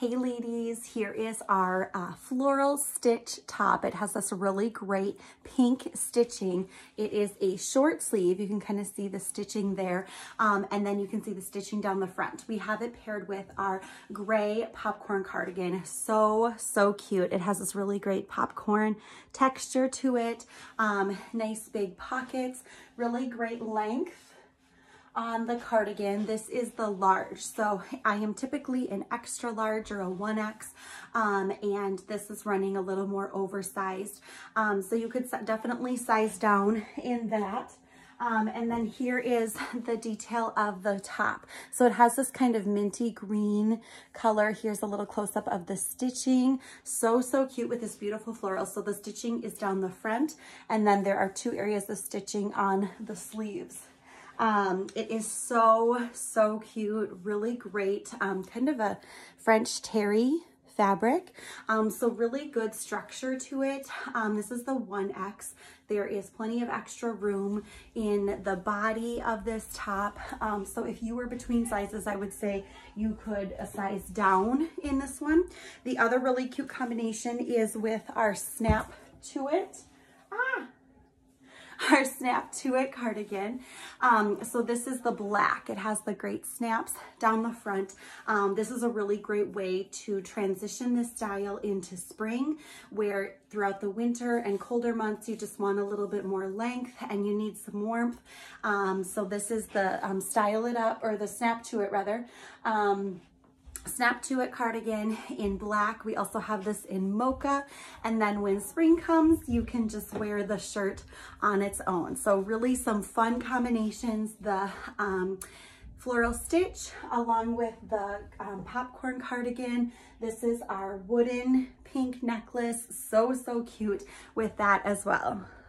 Hey ladies, here is our uh, floral stitch top. It has this really great pink stitching. It is a short sleeve. You can kind of see the stitching there. Um, and then you can see the stitching down the front. We have it paired with our gray popcorn cardigan. So, so cute. It has this really great popcorn texture to it. Um, nice big pockets, really great length on the cardigan. This is the large. So I am typically an extra large or a 1X um, and this is running a little more oversized. Um, so you could definitely size down in that. Um, and then here is the detail of the top. So it has this kind of minty green color. Here's a little close up of the stitching. So, so cute with this beautiful floral. So the stitching is down the front and then there are two areas of stitching on the sleeves. Um, it is so, so cute, really great, um, kind of a French terry fabric. Um, so really good structure to it. Um, this is the 1X. There is plenty of extra room in the body of this top. Um, so if you were between sizes, I would say you could a size down in this one. The other really cute combination is with our snap to it. Our snap to it cardigan. Um, so this is the black. It has the great snaps down the front. Um, this is a really great way to transition this style into spring where throughout the winter and colder months you just want a little bit more length and you need some warmth. Um, so this is the um, style it up or the snap to it rather. Snap to it cardigan in black. We also have this in mocha. And then when spring comes, you can just wear the shirt on its own. So really some fun combinations. The um, floral stitch along with the um, popcorn cardigan. This is our wooden pink necklace. So, so cute with that as well.